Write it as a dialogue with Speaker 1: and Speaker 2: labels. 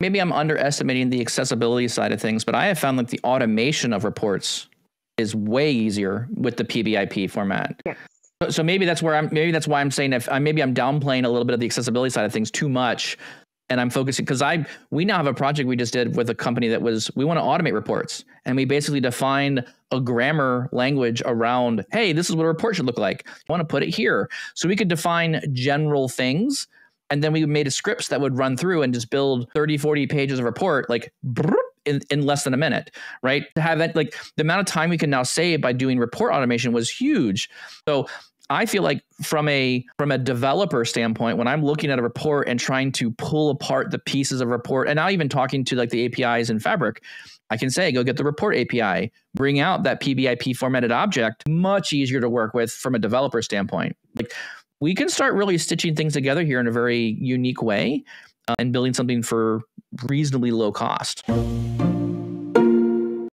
Speaker 1: maybe I'm underestimating the accessibility side of things, but I have found like the automation of reports is way easier with the PBIP format.
Speaker 2: Yes.
Speaker 1: So maybe that's where I'm. Maybe that's why I'm saying if I maybe I'm downplaying a little bit of the accessibility side of things too much, and I'm focusing because I we now have a project we just did with a company that was we want to automate reports, and we basically defined a grammar language around hey this is what a report should look like. I want to put it here, so we could define general things, and then we made a scripts that would run through and just build 30, 40 pages of report like. in, in less than a minute, right? To have that, like the amount of time we can now save by doing report automation was huge. So I feel like from a from a developer standpoint, when I'm looking at a report and trying to pull apart the pieces of report, and now even talking to like the APIs in Fabric, I can say go get the report API, bring out that PBIP formatted object, much easier to work with from a developer standpoint. Like we can start really stitching things together here in a very unique way uh, and building something for reasonably low cost.